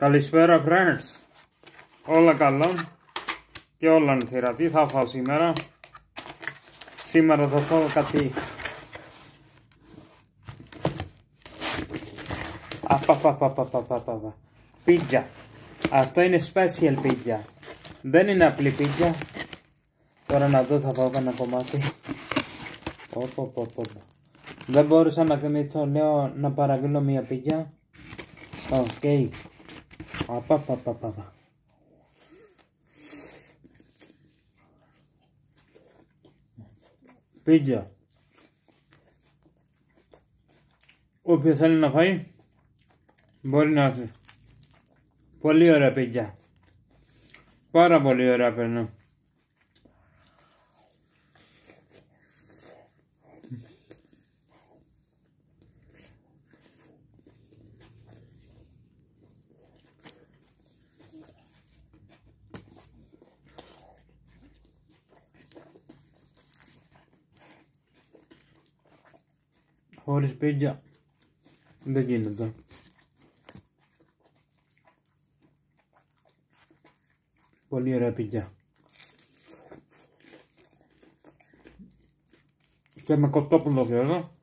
Καλησπέρα friends. Όλα καλά και όλα νθήρα. Τι θα φάω σήμερα; Σήμερα θα φάω κάτι Απαπαπαπαπαπαπα. Πίτζα. Αυτό είναι special πίτζα. Δεν είναι απλή πίτζα. Τώρα να δω θα φάω ένα κομμάτι. Οποποποπο. Δεν μπορούσα να θυμηθώ, λέω να παραγγείλω μια πίτζα. OK. Okay. Απαπαπαπαπα. Πίτσα. Όποιος θέλει να φάει, μπορεί να έρθει. Πολύ ωραία πίτσα. Πάρα πολύ ωραία περνώ. Χωρίς πίτια δεν γίνεται. Πολύ ωραία πίτια. Και με κοτόπουλο εδώ.